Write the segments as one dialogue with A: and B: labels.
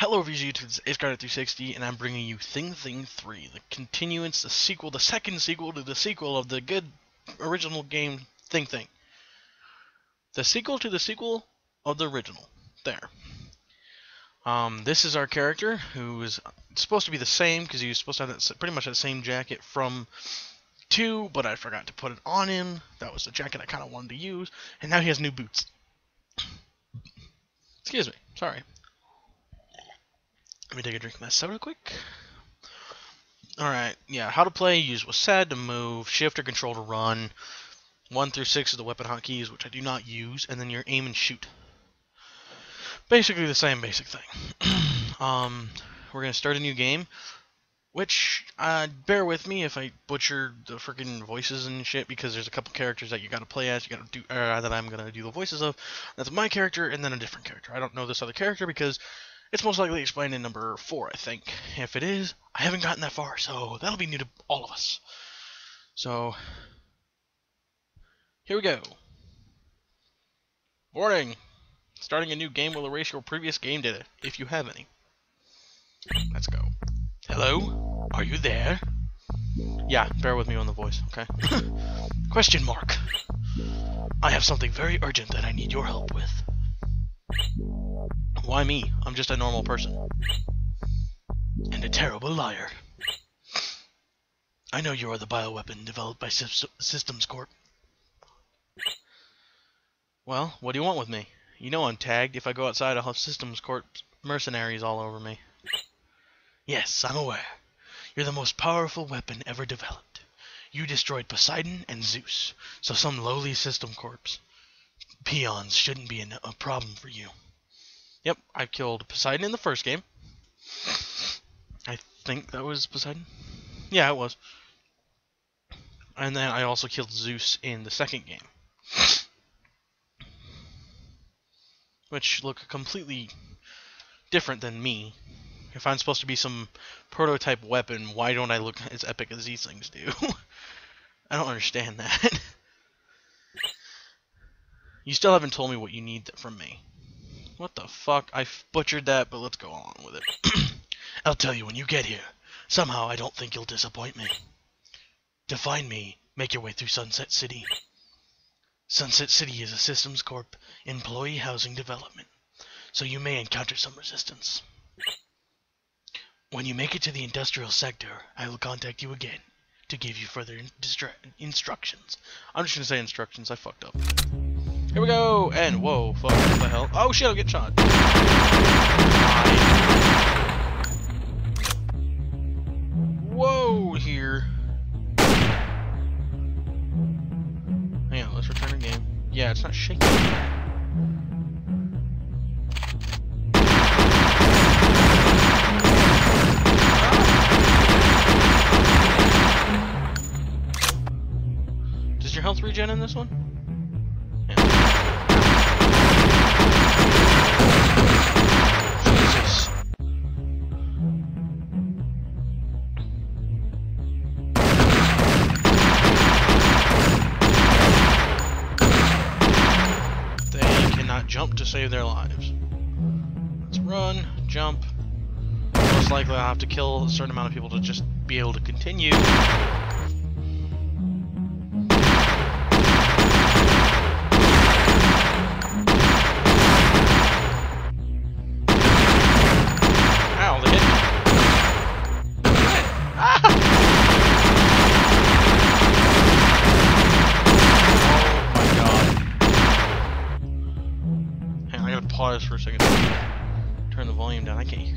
A: Hello, VG, YouTube, it's Ace 360, and I'm bringing you Thing Thing 3, the continuance, the sequel, the second sequel to the sequel of the good original game Thing Thing. The sequel to the sequel of the original. There. Um, this is our character, who is supposed to be the same, because he was supposed to have that, pretty much that same jacket from 2, but I forgot to put it on him. That was the jacket I kind of wanted to use, and now he has new boots. Excuse me, sorry. Let me take a drink of that soda quick. Alright, yeah, how to play, use WASD to move, shift or control to run, 1 through 6 is the weapon hotkeys, which I do not use, and then your aim and shoot. Basically the same basic thing. um, we're going to start a new game, which, uh, bear with me if I butcher the freaking voices and shit, because there's a couple characters that you gotta play as, you gotta do, uh, that I'm gonna do the voices of. That's my character, and then a different character. I don't know this other character because it's most likely explained in number four, I think. If it is, I haven't gotten that far, so that'll be new to all of us. So, here we go. Warning! Starting a new game will erase your previous game data, if you have any. Let's go. Hello? Are you there? Yeah, bear with me on the voice, okay? Question mark. I have something very urgent that I need your help with. Why me? I'm just a normal person. And a terrible liar. I know you are the bioweapon developed by Systems Corp. Well, what do you want with me? You know I'm tagged. If I go outside, I'll have Systems Corp mercenaries all over me. Yes, I'm aware. You're the most powerful weapon ever developed. You destroyed Poseidon and Zeus, so some lowly System Corps peons shouldn't be a problem for you. Yep, I killed Poseidon in the first game. I think that was Poseidon. Yeah, it was. And then I also killed Zeus in the second game. Which look completely different than me. If I'm supposed to be some prototype weapon, why don't I look as epic as these things do? I don't understand that. you still haven't told me what you need from me. What the fuck? I butchered that, but let's go on with it. I'll tell you when you get here. Somehow I don't think you'll disappoint me. To find me, make your way through Sunset City. Sunset City is a Systems Corp employee housing development, so you may encounter some resistance. When you make it to the industrial sector, I will contact you again to give you further instructions. I'm just gonna say instructions, I fucked up. Here we go! And whoa, fuck, what the hell? Oh shit, I'll get shot. Whoa, here. Hang on, let's return the game. Yeah, it's not shaking. Ah. Does your health regen in this one? Save their lives. Let's run, jump. Most likely I'll have to kill a certain amount of people to just be able to continue.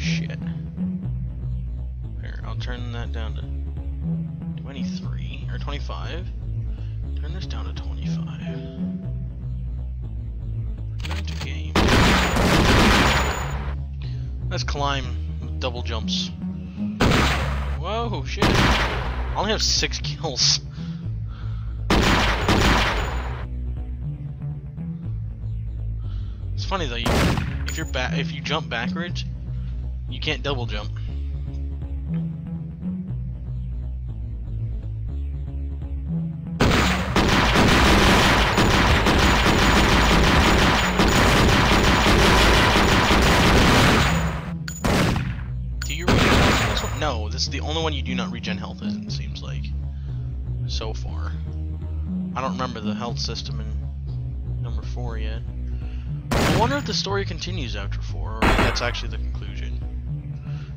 A: Shit. Here, I'll turn that down to 23 or 25. Turn this down to 25. Return to game. Let's climb double jumps. Whoa, shit. I only have six kills. It's funny though. You, if you're back, if you jump backwards, you can't double jump. Do you regen this one? No, this is the only one you do not regen health in, it seems like. So far. I don't remember the health system in number 4 yet. I wonder if the story continues after 4, or if that's actually the.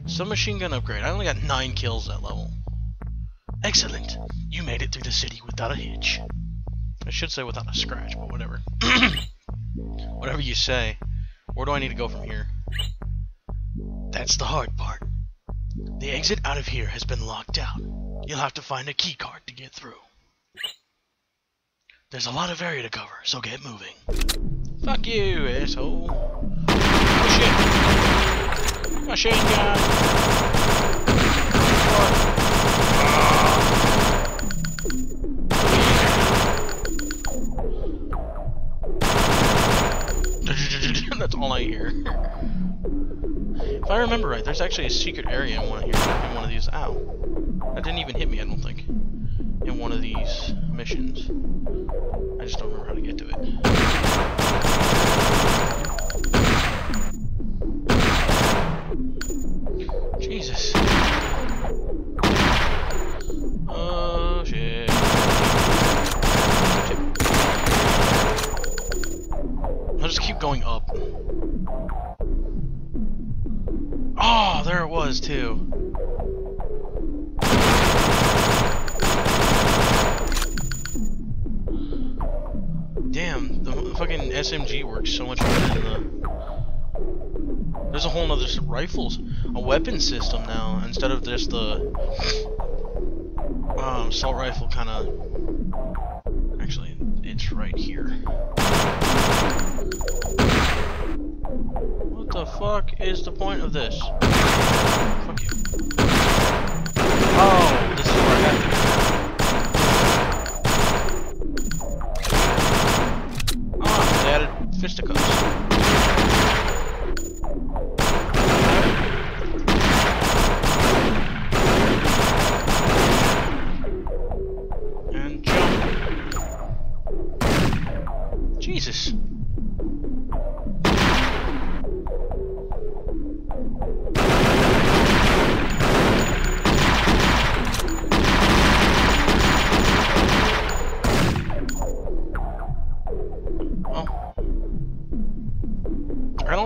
A: Some machine gun upgrade. I only got 9 kills that level. Excellent! You made it through the city without a hitch. I should say without a scratch, but whatever. whatever you say. Where do I need to go from here? That's the hard part. The exit out of here has been locked down. You'll have to find a keycard to get through. There's a lot of area to cover, so get moving. Fuck you, asshole. Oh shit. Machine gun. That's all I hear. if I remember right, there's actually a secret area in one here in one of these. Ow. That didn't even hit me, I don't think. In one of these missions. I just don't remember how to get to it. There it was too. Damn, the fucking SMG works so much better than the... There's a whole nother rifles, a weapon system now, instead of just the um, assault rifle kind of... Actually, it's right here. What the fuck is the point of this? Fuck you.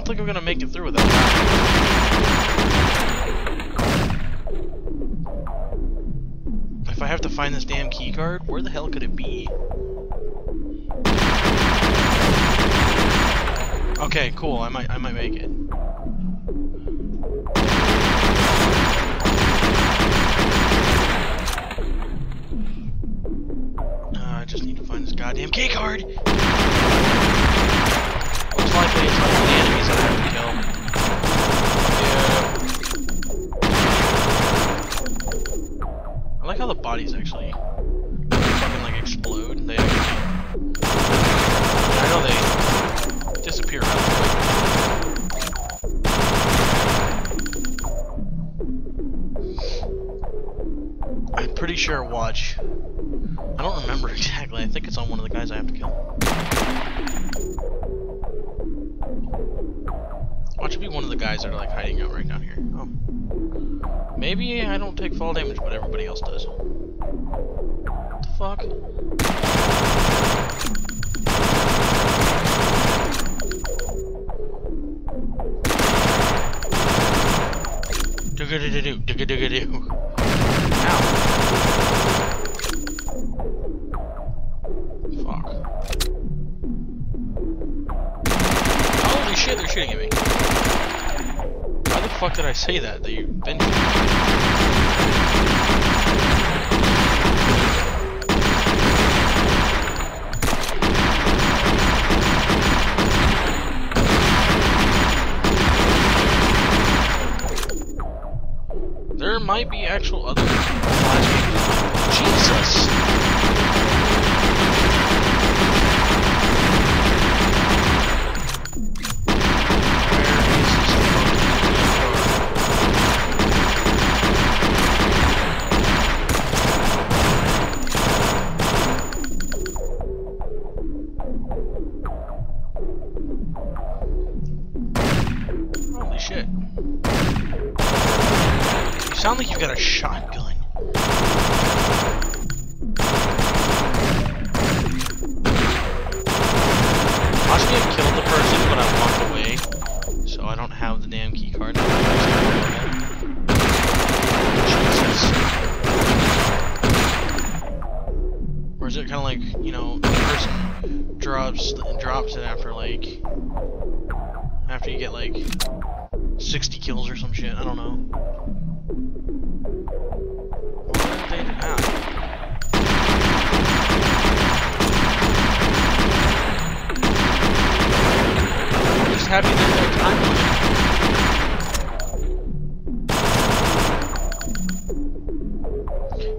A: Think I'm gonna make it through with that. If I have to find this damn key card, where the hell could it be? Okay, cool. I might I might make it. Uh, I just need to find this goddamn key card. Most likely it's of the enemies have to kill. Yeah. I like how the bodies actually fucking like explode. They actually... I know they disappear I'm pretty sure watch. I don't remember exactly. I think it's on one of the guys I have to kill. Guys that are like hiding out right down here. Oh. Maybe I don't take fall damage, but everybody else does. What the fuck? Digga doo digga digga doo. Fuck did I say that? That you've been There might be actual other You got a shotgun. Me have killed the person, but I walked away, so I don't have the damn key card. Jesus. Or is it kind of like, you know, the person drops drops it after like after you get like 60 kills or some shit. I don't know. Time.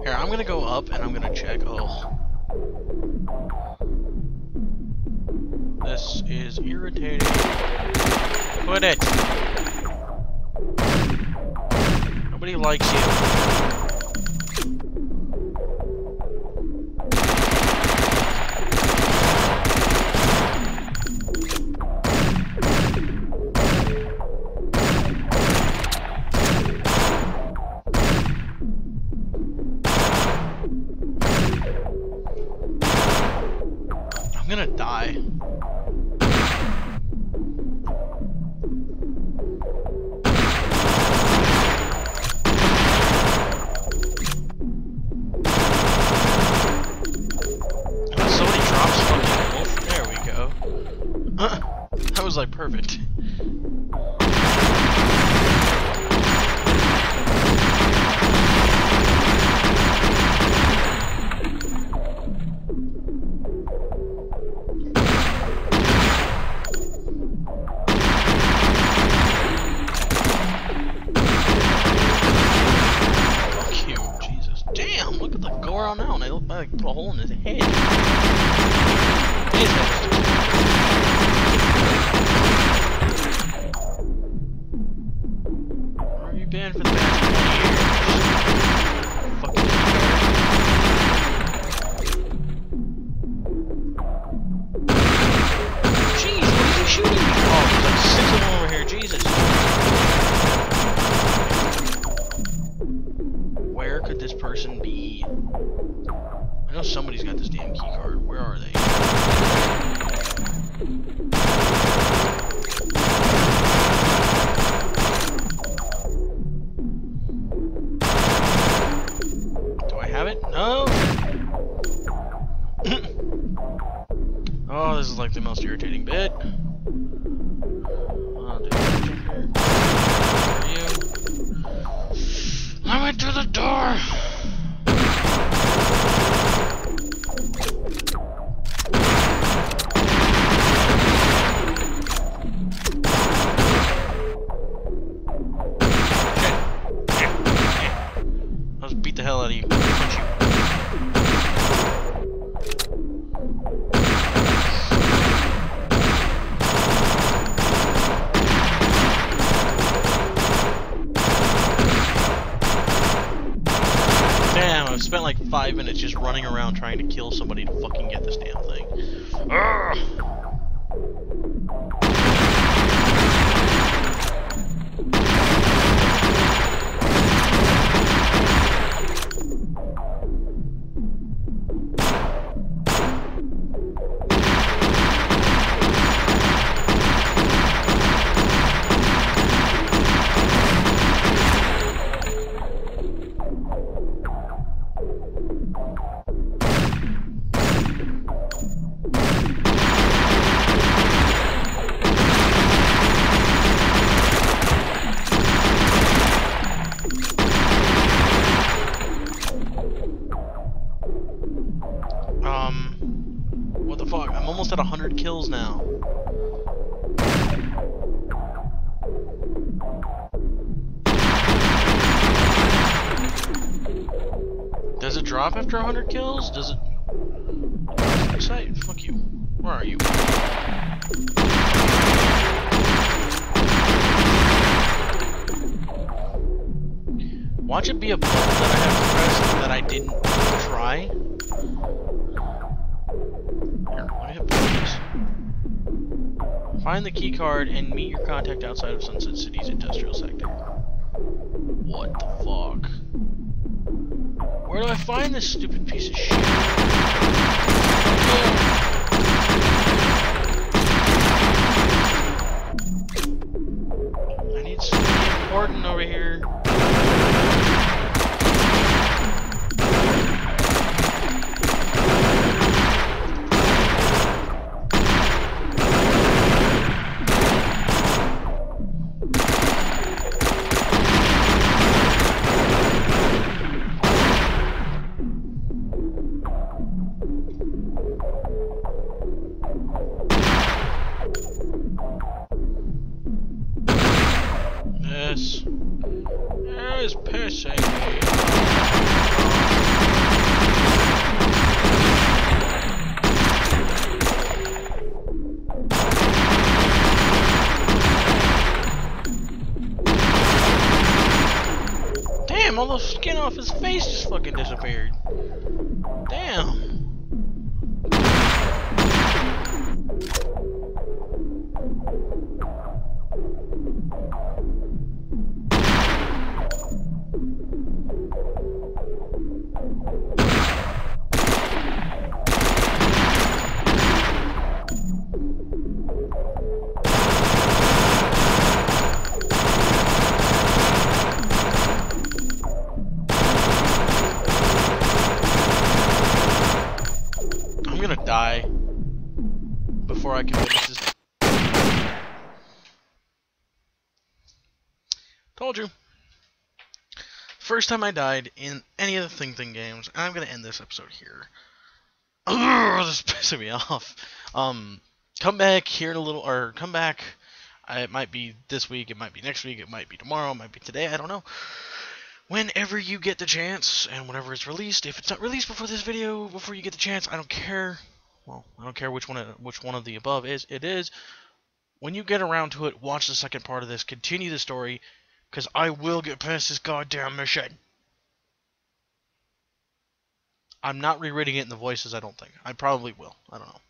A: Here, I'm gonna go up and I'm gonna check. Oh. This is irritating. Quit it! Nobody likes you. that was like perfect. Damn, look at the gore on that one. I look like put a hole in his head. I know somebody's got this damn key card. Where are they? Do I have it? No. oh, this is like the most irritating bit. I went through the door. Running around trying to kill somebody to fucking get this damn thing. Ugh. After 100 kills? Does it... Site, fuck you. Where are you? Watch it be a button that I have pressed that I didn't try. Find the key card and meet your contact outside of Sunset City's industrial sector. What the fuck? Where do I find this stupid piece of shit? I need something important over here. Is Damn, all the skin off his face just fucking disappeared. Damn. First time I died in any of the Thing Thing games, and I'm gonna end this episode here. Ugh, this is pissing me off. Um, come back here in a little, or come back. I, it might be this week, it might be next week, it might be tomorrow, it might be today. I don't know whenever you get the chance and whenever it's released. If it's not released before this video, before you get the chance, I don't care. Well, I don't care which one of, which one of the above is. It is. When you get around to it, watch the second part of this. Continue the story, because I will get past this goddamn mission. I'm not rereading it in the voices. I don't think. I probably will. I don't know.